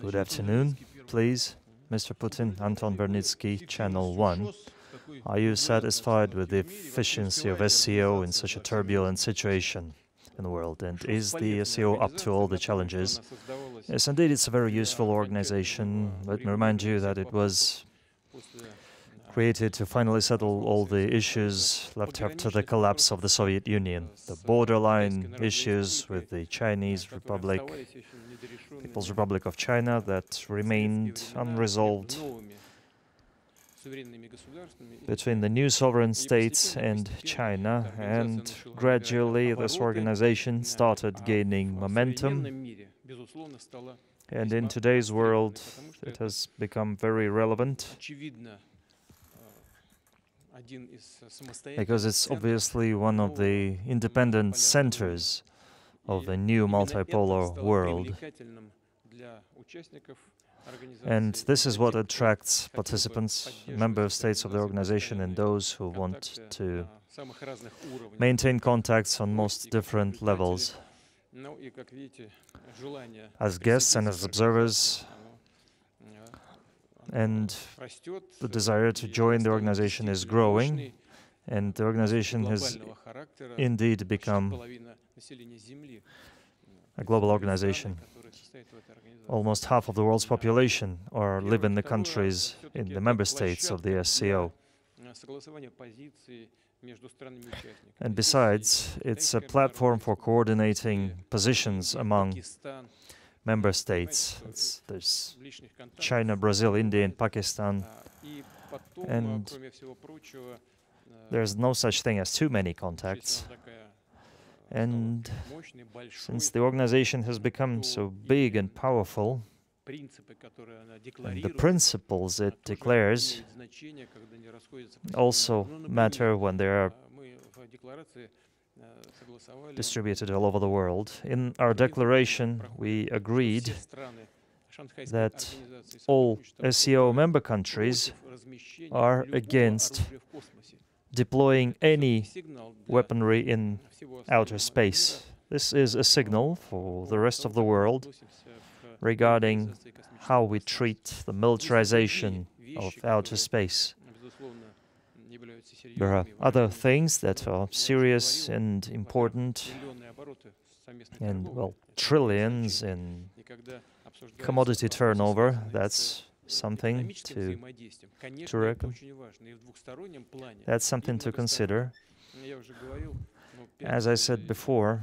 Good afternoon, please. Mr. Putin, Anton Vernitsky, Channel 1. Are you satisfied with the efficiency of SCO in such a turbulent situation in the world? And is the SCO up to all the challenges? Yes, indeed, it's a very useful organization. Let me remind you that it was created to finally settle all the issues left after the collapse of the Soviet Union. The borderline issues with the Chinese Republic, People's Republic of China, that remained unresolved between the new sovereign states and China, and gradually this organization started gaining momentum. And in today's world, it has become very relevant because it's obviously one of the independent centers of the new multipolar world. And this is what attracts participants, member states of the organization, and those who want to maintain contacts on most different levels. As guests and as observers, and the desire to join the organization is growing, and the organization has indeed become a global organization. Almost half of the world's population are live in the countries in the member states of the SCO. And besides, it's a platform for coordinating positions among member states. It's, there's China, Brazil, India, and Pakistan. And there's no such thing as too many contacts. And since the organization has become so big and powerful, and the principles it declares also matter when there are distributed all over the world. In our declaration, we agreed that all SCO member countries are against deploying any weaponry in outer space. This is a signal for the rest of the world regarding how we treat the militarization of outer space. There are other things that are serious and important, and well, trillions in commodity turnover. That's something to, to reckon. That's something to consider. As I said before,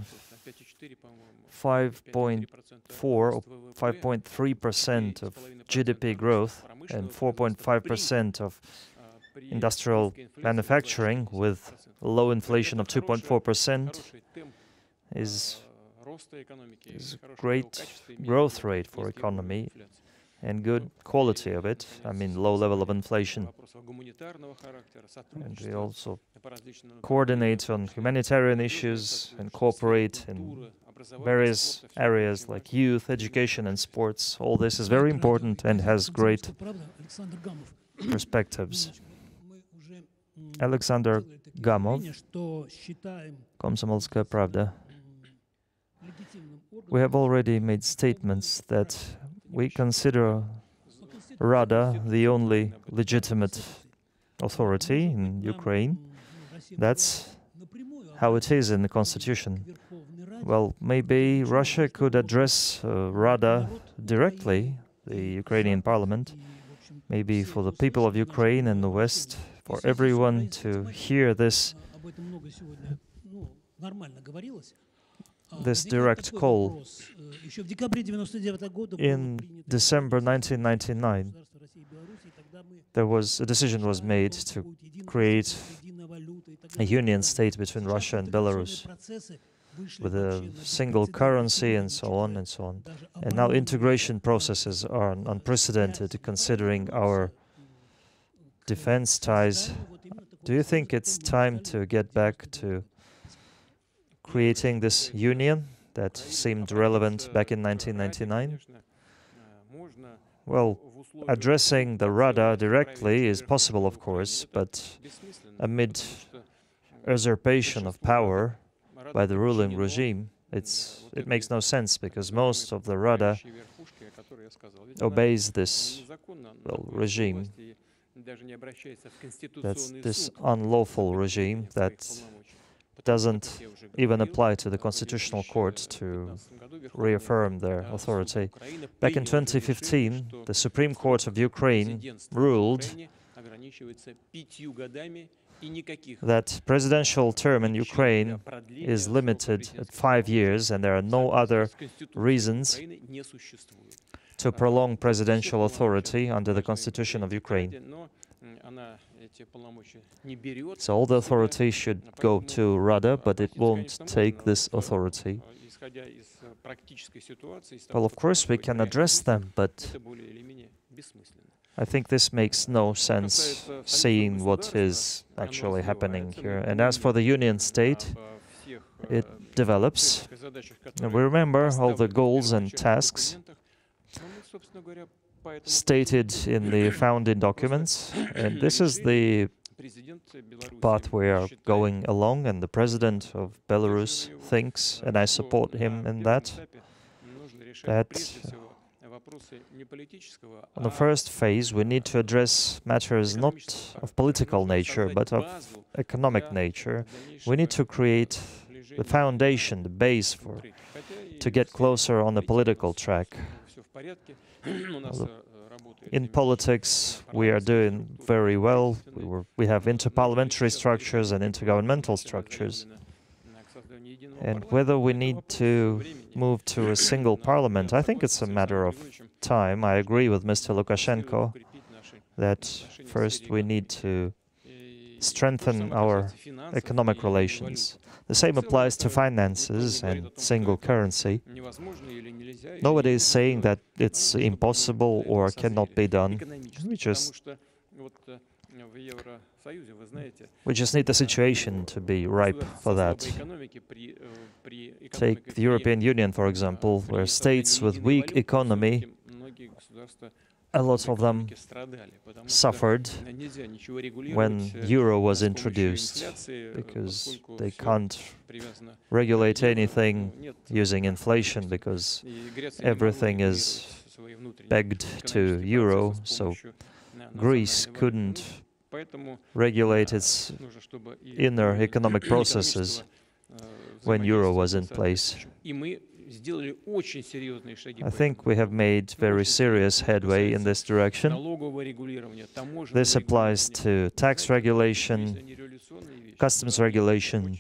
5.4 or 5.3% of GDP growth and 4.5% of industrial manufacturing with low inflation of 2.4% is, is great growth rate for economy and good quality of it, I mean low level of inflation. And we also coordinate on humanitarian issues and cooperate in various areas like youth, education and sports. All this is very important and has great perspectives. Alexander Gamov, Komsomolskaya Pravda. We have already made statements that we consider Rada the only legitimate authority in Ukraine. That's how it is in the constitution. Well, maybe Russia could address uh, Rada directly, the Ukrainian parliament, maybe for the people of Ukraine and the West, for everyone to hear this this direct call. In December 1999, there was a decision was made to create a union state between Russia and Belarus with a single currency and so on and so on. And now integration processes are unprecedented considering our defense ties. Do you think it's time to get back to creating this union that seemed relevant back in 1999? Well, addressing the Rada directly is possible, of course, but amid usurpation of power by the ruling regime, it's it makes no sense because most of the Rada obeys this well, regime. That's this unlawful regime that doesn't even apply to the Constitutional Court to reaffirm their authority. Back in 2015, the Supreme Court of Ukraine ruled that presidential term in Ukraine is limited at five years and there are no other reasons to prolong presidential authority under the Constitution of Ukraine. So all the authority should go to Rada, but it won't take this authority. Well, of course, we can address them, but I think this makes no sense seeing what is actually happening here. And as for the Union State, it develops. And we remember all the goals and tasks stated in the founding documents, and this is the path we are going along, and the president of Belarus thinks, and I support him in that, that on the first phase we need to address matters not of political nature, but of economic nature. We need to create the foundation, the base for to get closer on the political track. In politics, we are doing very well. We, were, we have interparliamentary structures and intergovernmental structures. And whether we need to move to a single parliament, I think it's a matter of time. I agree with Mr. Lukashenko that first we need to strengthen our economic relations. The same applies to finances and single currency. Nobody is saying that it's impossible or cannot be done. We just we just need the situation to be ripe for that. Take the European Union, for example, where states with weak economy a lot of them suffered when euro was introduced because they can't regulate anything using inflation because everything is pegged to euro so Greece couldn't regulate its inner economic processes when euro was in place I think we have made very serious headway in this direction. This applies to tax regulation, customs regulation,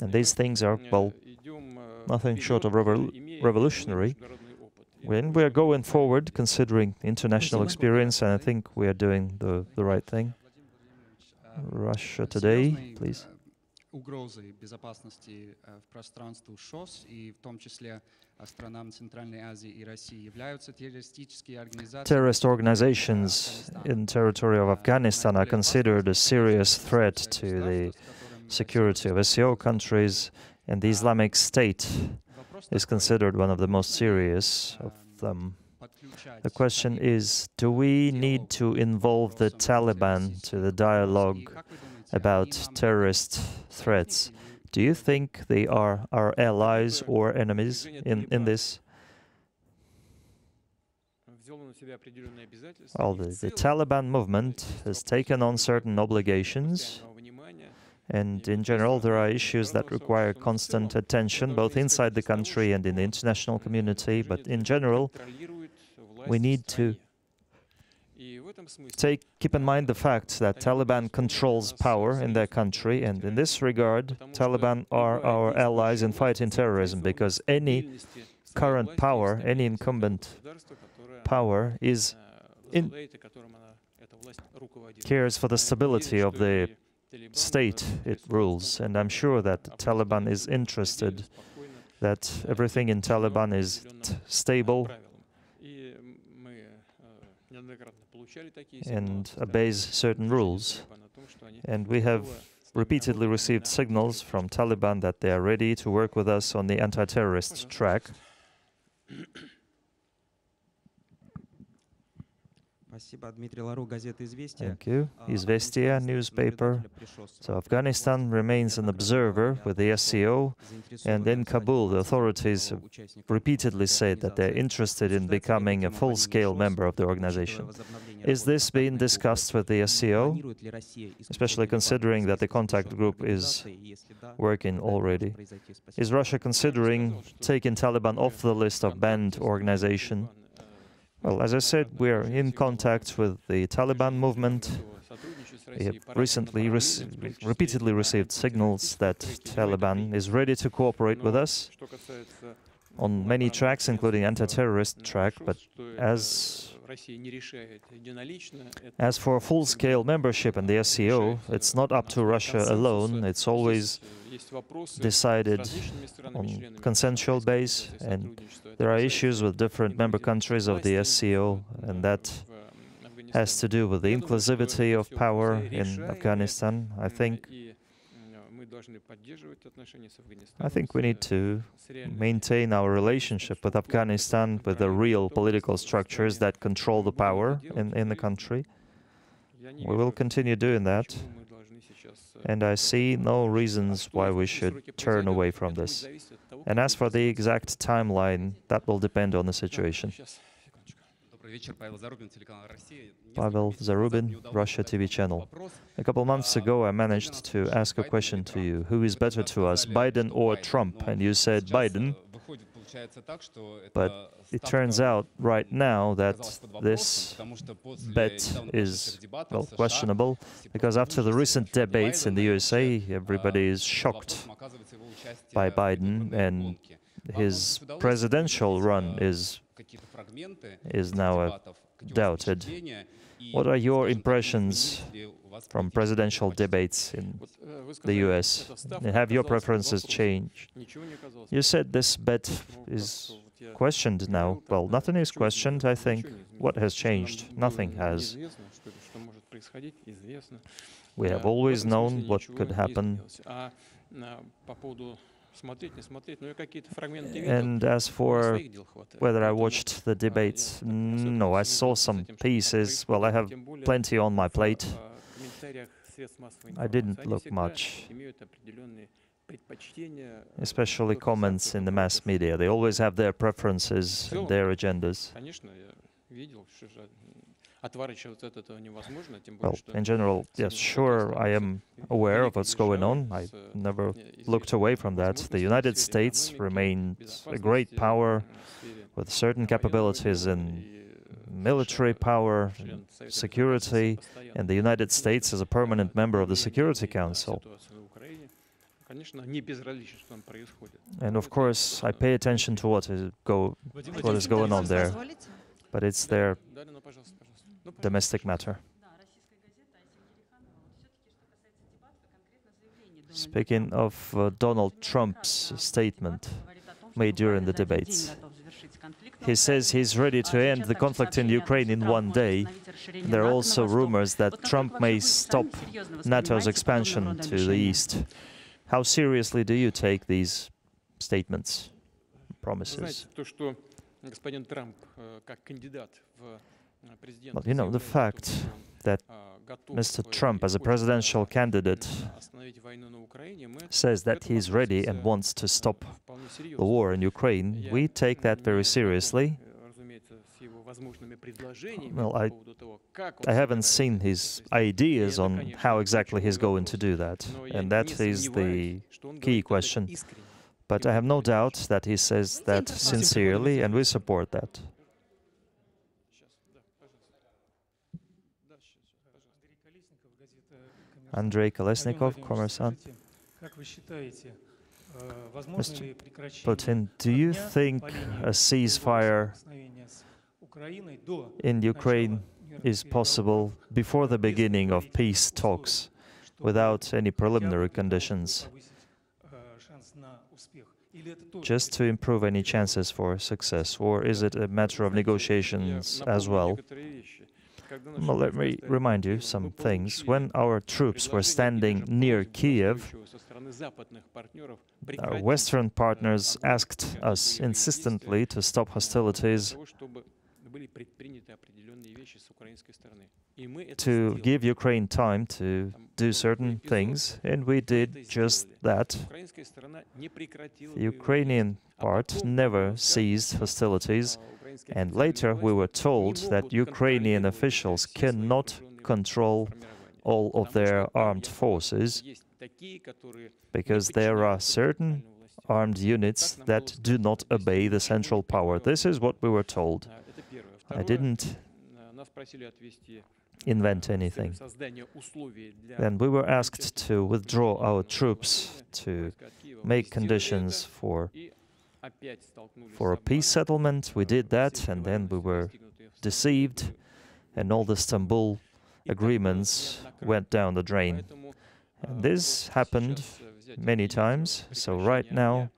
and these things are, well, nothing short of revolutionary. When we are going forward, considering international experience, and I think we are doing the, the right thing. Russia Today, please угрозой безопасности э, в ШОС и в том числе э, странам Центральной Азии и России являются террористические организации. Terrorist organizations in territory of э, Afghanistan are considered a serious threat to the security of SCO countries, and the Islamic State is considered one of the most serious of them. The question is, do we need to involve the Taliban to the dialogue about terrorist threats. Do you think they are our allies or enemies in, in this? Well, the, the Taliban movement has taken on certain obligations, and in general, there are issues that require constant attention, both inside the country and in the international community. But in general, we need to Take, keep in mind the fact that Taliban controls power in their country, and in this regard, Taliban are our allies in fighting terrorism because any current power, any incumbent power, is in, cares for the stability of the state it rules, and I'm sure that Taliban is interested that everything in Taliban is stable and obeys certain rules. And we have repeatedly received signals from Taliban that they are ready to work with us on the anti-terrorist track. Thank you. Izvestia newspaper. So Afghanistan remains an observer with the SCO, and in Kabul, the authorities repeatedly said that they're interested in becoming a full-scale member of the organization. Is this being discussed with the SCO, especially considering that the contact group is working already? Is Russia considering taking Taliban off the list of banned organization? Well, as I said, we are in contact with the Taliban movement. We have recently rec- repeatedly received signals that Taliban is ready to cooperate with us on many tracks, including anti-terrorist track. But as as for full-scale membership in the SCO, it's not up to Russia alone. It's always decided on consensual base, and there are issues with different member countries of the SCO, and that has to do with the inclusivity of power in Afghanistan. I think I think we need to maintain our relationship with Afghanistan with the real political structures that control the power in, in the country. We will continue doing that, and I see no reasons why we should turn away from this. And as for the exact timeline, that will depend on the situation. Pavel Zarubin, Russia TV channel. A couple months ago, I managed to ask a question to you. Who is better to us, Biden or Trump? And you said Biden. But it turns out right now that this bet is well, questionable because after the recent debates in the USA, everybody is shocked by Biden and his presidential run is is now a doubted. What are your impressions from presidential debates in the US? Have your preferences changed? You said this bet is questioned now. Well, nothing is questioned, I think. What has changed? Nothing has. We have always known what could happen. And as for whether I watched the debates, no, I saw some pieces. Well, I have plenty on my plate. I didn't look much, especially comments in the mass media. They always have their preferences and their agendas. Well, in general, yes, sure, I am aware of what's going on. I never looked away from that. The United States remains a great power with certain capabilities in military power, security, and the United States is a permanent member of the Security Council. And of course, I pay attention to what is go what is going on there, but it's their domestic matter. Speaking of uh, Donald Trump's statement made during the debates, he says he's ready to end the conflict in Ukraine in one day. There are also rumors that Trump may stop NATO's expansion to the east. How seriously do you take these statements, promises? Well, you know, the fact that Mr. Trump, as a presidential candidate, says that he is ready and wants to stop the war in Ukraine, we take that very seriously. Well, I, I haven't seen his ideas on how exactly he's going to do that, and that is the key question. But I have no doubt that he says that sincerely, and we support that. Andrei Kolesnikov, Kommersant. Mr. Putin, do you think a ceasefire in Ukraine is possible before the beginning of peace talks without any preliminary conditions, just to improve any chances for success? Or is it a matter of negotiations as well? Well, let me remind you some things. When our troops were standing near Kiev, our Western partners asked us insistently to stop hostilities to give Ukraine time to do certain things, and we did just that. The Ukrainian part never ceased hostilities, and later we were told that Ukrainian officials cannot control all of their armed forces because there are certain armed units that do not obey the central power. This is what we were told. I didn't invent anything. Then we were asked to withdraw our troops, to make conditions for, for a peace settlement. We did that, and then we were deceived, and all the Istanbul agreements went down the drain. And this happened many times, so right now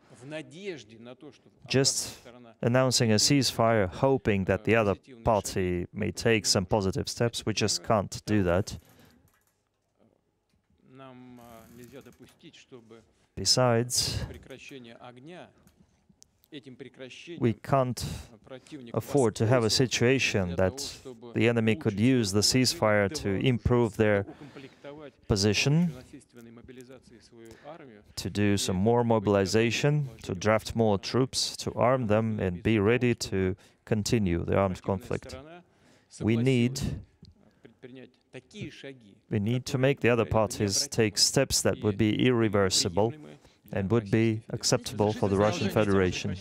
just announcing a ceasefire, hoping that the other party may take some positive steps. We just can't do that. Besides, we can't afford to have a situation that the enemy could use the ceasefire to improve their position, to do some more mobilization, to draft more troops, to arm them and be ready to continue the armed conflict. We need we need to make the other parties take steps that would be irreversible, and would be acceptable for the Russian Federation.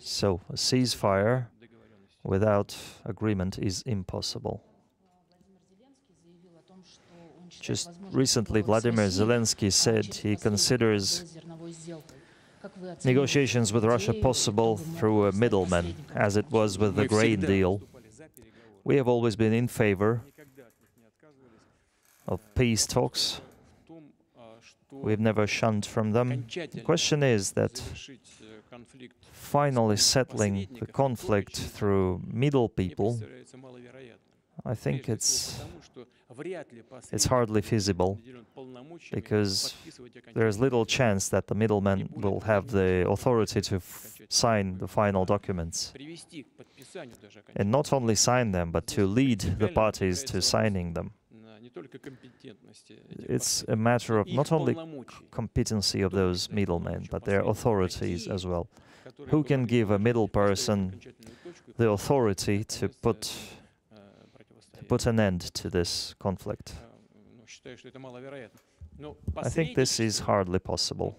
So a ceasefire without agreement is impossible. Just recently, Vladimir Zelensky said he considers negotiations with Russia possible through a middleman, as it was with the grain deal. We have always been in favor of peace talks. We've never shunned from them. The question is that finally settling the conflict through middle people, I think it's it's hardly feasible because there's little chance that the middleman will have the authority to sign the final documents. And not only sign them, but to lead the parties to signing them. It's a matter of not only competency of those middlemen, but their authorities as well. Who can give a middle person the authority to put put an end to this conflict? I think this is hardly possible.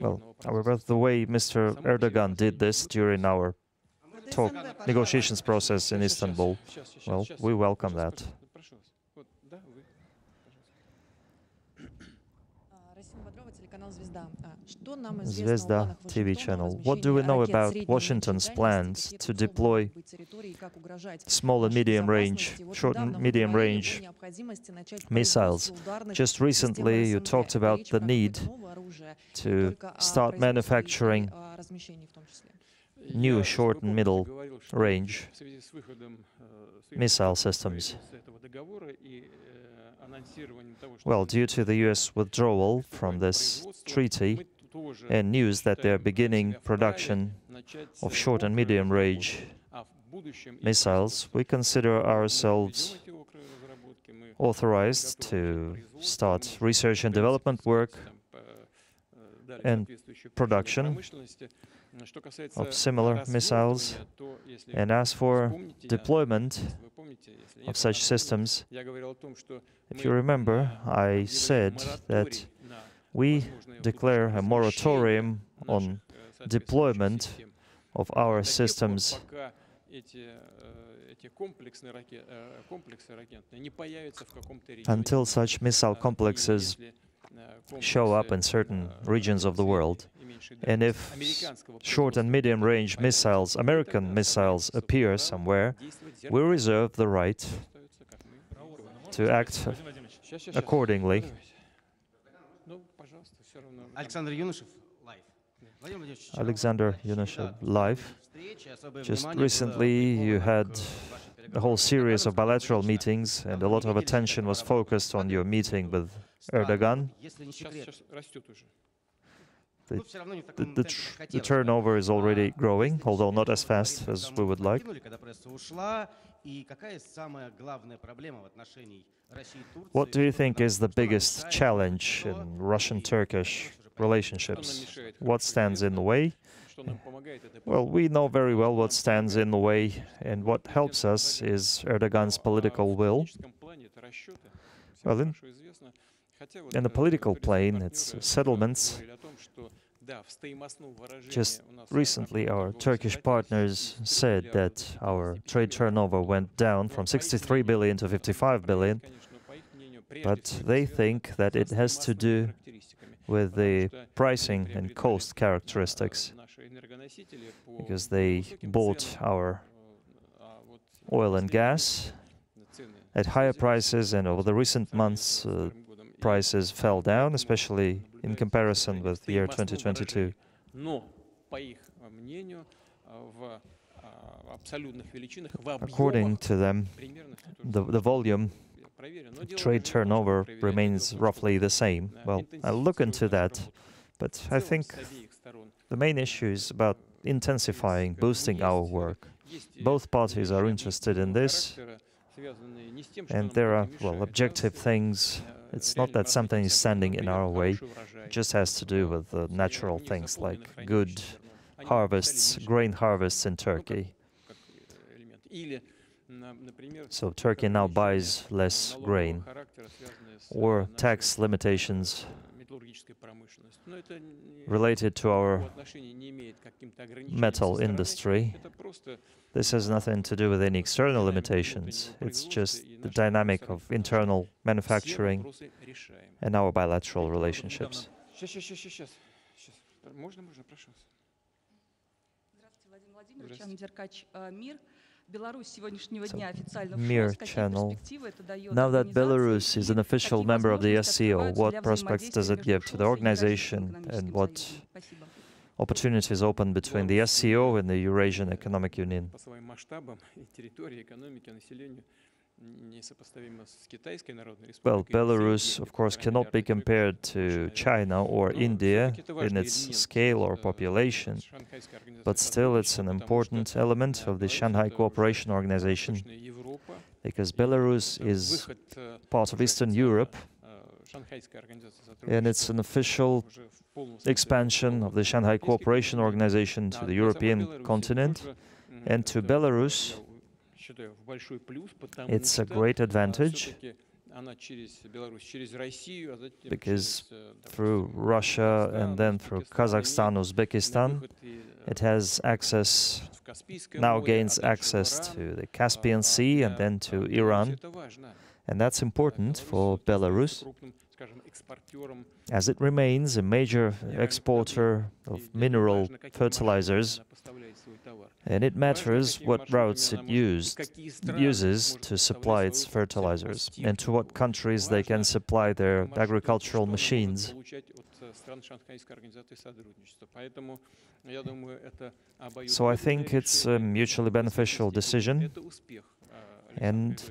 Well, however, the way Mr. Erdogan did this during our talk negotiations process in Istanbul. Well, we welcome that. Zvezda TV channel. What do we know about Washington's plans to deploy small and medium range, short and medium range missiles? Just recently, you talked about the need to start manufacturing new short and middle range. missile systems. Well, due to the US withdrawal from this treaty and news that they are beginning production of short and medium range missiles, we consider ourselves authorized to start research and development work and production of similar missiles. And as for deployment of such systems, if you remember, I said that we declare a moratorium on deployment of our systems until such missile complexes show up in certain regions of the world. And if short and medium range missiles, American missiles, appear somewhere, we reserve the right to act accordingly. Alexander Yunashev live. Just recently, you had a whole series of bilateral meetings, and a lot of attention was focused on your meeting with Erdogan. The, the, the, tr the, turnover is already growing, although not as fast as we would like. What do you think is the biggest challenge in Russian-Turkish relationships? What stands in the way? Well, we know very well what stands in the way, and what helps us is Erdogan's political will. Well, in in the political plane, it's settlements. Just recently, our Turkish partners said that our trade turnover went down from 63 billion to 55 billion, but they think that it has to do with the pricing and cost characteristics, because they bought our oil and gas at higher prices, and over the recent months, uh, prices fell down, especially in comparison with the year 2022. According to them, the, the volume trade turnover remains roughly the same. Well, I'll look into that, but I think the main issue is about intensifying, boosting our work. Both parties are interested in this, and there are, well, objective things it's not that something is standing in our way, it just has to do with the natural things like good harvests, grain harvests in Turkey. So Turkey now buys less grain, or tax limitations related to our никакого отношения не имеет к каким-то ограничениям metal со стороны. industry. Это просто This has nothing to do with any external limitations. It's just the dynamic of internal все manufacturing вопросы решаем. and our bilateral relationships. Сейчас, сейчас, сейчас, сейчас. Можно, можно, прошу вас. Здравствуйте, Владимир Владимирович, Здравствуйте. Анна Деркач. Э, Мир. Mir channel. Now that Belarus is an official member of the SCO, what prospects does it give to the organization and what opportunities open between the SCO and the Eurasian Economic Union? Well, Belarus, of course, cannot be compared to China or India in its scale or population, but still it's an important element of the Shanghai Cooperation Organization because Belarus is part of Eastern Europe and it's an official expansion of the Shanghai Cooperation Organization to the European continent and to Belarus it's a great advantage because through Russia and then through Kazakhstan, Uzbekistan, it has access, now gains access to the Caspian Sea and then to Iran. And that's important for Belarus as it remains a major exporter of mineral fertilizers and it matters what routes it used, uses to supply its fertilizers and to what countries they can supply their agricultural machines. So I think it's a mutually beneficial decision and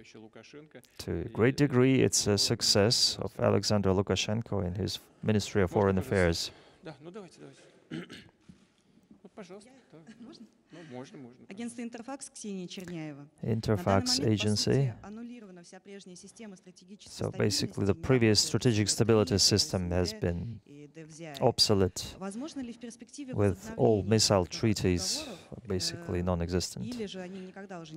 to a great degree it's a success of Alexander Lukashenko and his Ministry of Foreign Affairs. Да, ну давайте, давайте. Ну, пожалуйста. да. Можно? Ну, можно, можно. Агентство Интерфакс, Ксения Черняева. Interfax Agency. So basically, the previous strategic stability system has been obsolete, with all missile treaties basically non existent.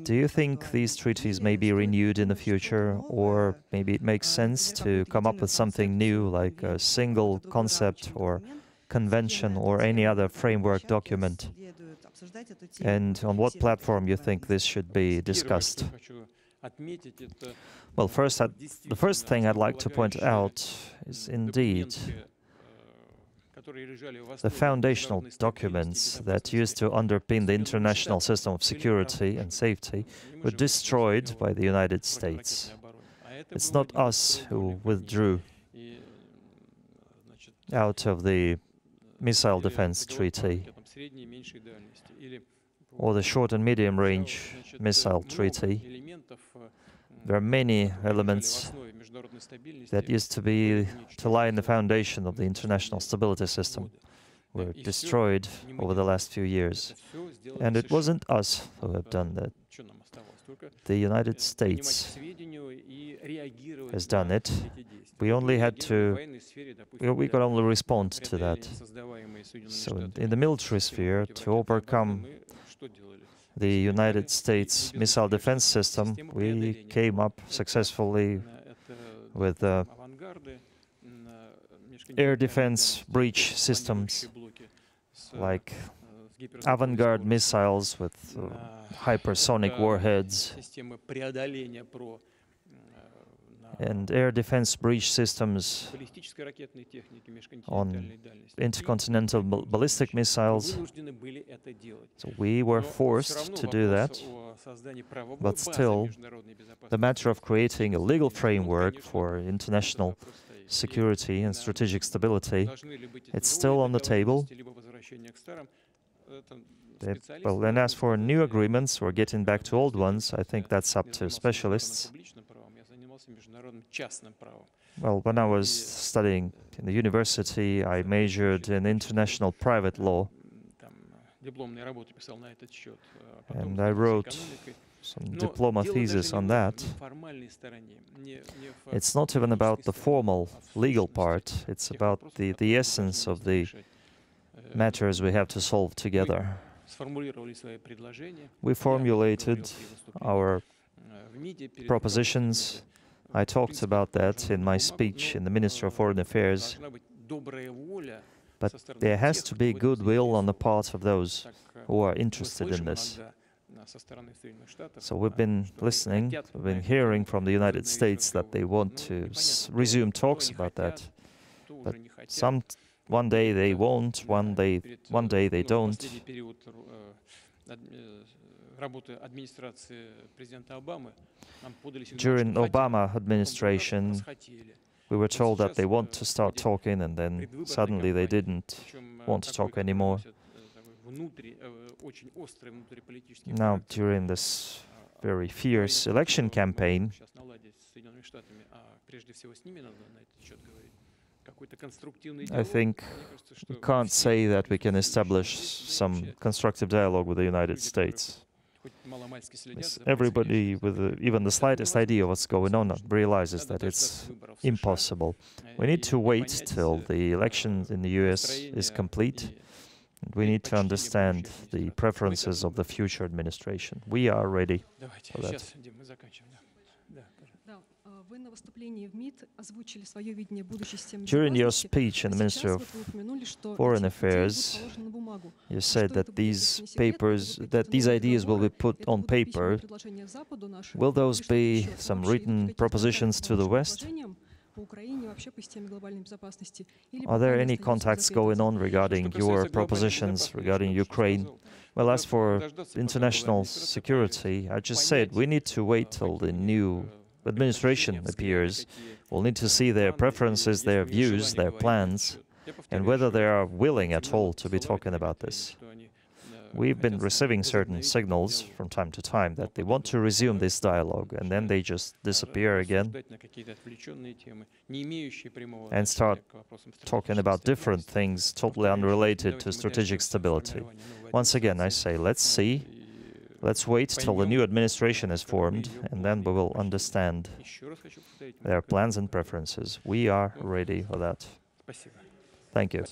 Do you think these treaties may be renewed in the future, or maybe it makes sense to come up with something new, like a single concept or convention or any other framework document? And on what platform you think this should be discussed? Well, first, I'd, the first thing I'd like to point out is indeed the foundational documents that used to underpin the international system of security and safety were destroyed by the United States. It's not us who withdrew out of the Missile Defense Treaty or the Short and Medium Range Missile Treaty. There are many elements that used to be to lie in the foundation of the international stability system were destroyed over the last few years. And it wasn't us who have done that. The United States has done it, we only had to, we could only respond to that. So in the military sphere, to overcome the United States missile defense system, we came up successfully with uh, air defense breach systems like Avangard missiles with uh, hypersonic warheads and air defense breach systems on intercontinental ballistic missiles. So we were forced to do that, but still, the matter of creating a legal framework for international security and strategic stability, it's still on the table. They, well, then as for new agreements or getting back to old ones, I think that's up to specialists. Well, when I was studying in the university, I majored in international private law. And I wrote some diploma thesis on that. It's not even about the formal legal part, it's about the, the essence of the matters we have to solve together. We formulated our propositions. I talked about that in my speech in the Minister of Foreign Affairs. But there has to be goodwill on the part of those who are interested in this. So we've been listening, we've been hearing from the United States that they want to resume talks about that. But some one day they won't, one day one day they don't. During Obama administration, we were told that they want to start talking, and then suddenly they didn't want to talk anymore. Now, during this very fierce election campaign, I think we can't say that we can establish some constructive dialogue with the United States everybody with even the slightest idea of what's going on realizes that it's impossible. We need to wait till the election in the US is complete. We need to understand the preferences of the future administration. We are ready for that. During your speech in the Ministry of Foreign Affairs, you said that these papers, that these ideas will be put on paper. Will those be some written propositions to the West? Are there any contacts going on regarding your propositions regarding Ukraine? Well, as for international security, I just said we need to wait till the new administration appears. We'll need to see their preferences, their views, their plans, and whether they are willing at all to be talking about this. We've been receiving certain signals from time to time that they want to resume this dialogue, and then they just disappear again and start talking about different things totally unrelated to strategic stability. Once again, I say, let's see Let's wait till the new administration is formed, and then we will understand their plans and preferences. We are ready for that. Thank you.